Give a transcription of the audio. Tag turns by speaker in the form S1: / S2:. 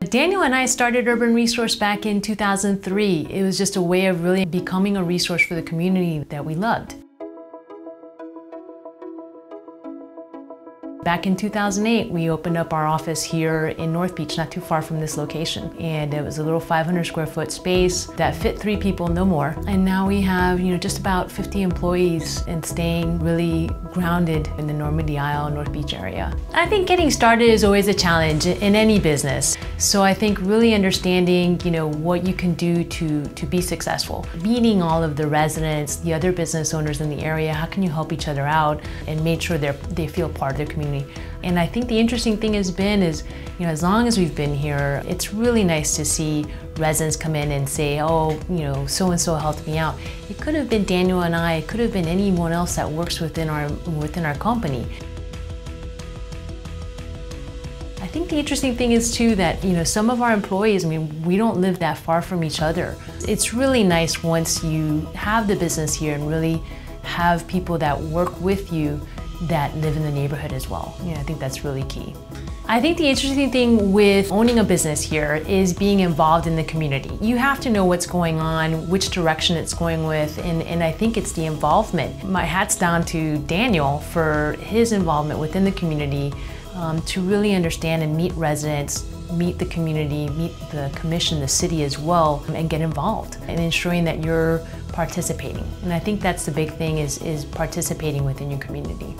S1: Daniel and I started Urban Resource back in 2003. It was just a way of really becoming a resource for the community that we loved. Back in 2008, we opened up our office here in North Beach, not too far from this location. And it was a little 500 square foot space that fit three people, no more. And now we have, you know, just about 50 employees and staying really grounded in the Normandy Isle, North Beach area. I think getting started is always a challenge in any business. So I think really understanding, you know, what you can do to, to be successful. Meeting all of the residents, the other business owners in the area, how can you help each other out and make sure they they feel part of the community and I think the interesting thing has been is, you know, as long as we've been here, it's really nice to see residents come in and say, oh, you know, so-and-so helped me out. It could have been Daniel and I, it could have been anyone else that works within our, within our company. I think the interesting thing is too that, you know, some of our employees, I mean, we don't live that far from each other. It's really nice once you have the business here and really have people that work with you that live in the neighborhood as well. Yeah, I think that's really key. I think the interesting thing with owning a business here is being involved in the community. You have to know what's going on, which direction it's going with, and, and I think it's the involvement. My hat's down to Daniel for his involvement within the community um, to really understand and meet residents, meet the community, meet the commission, the city as well, and get involved and ensuring that you're participating. And I think that's the big thing is, is participating within your community.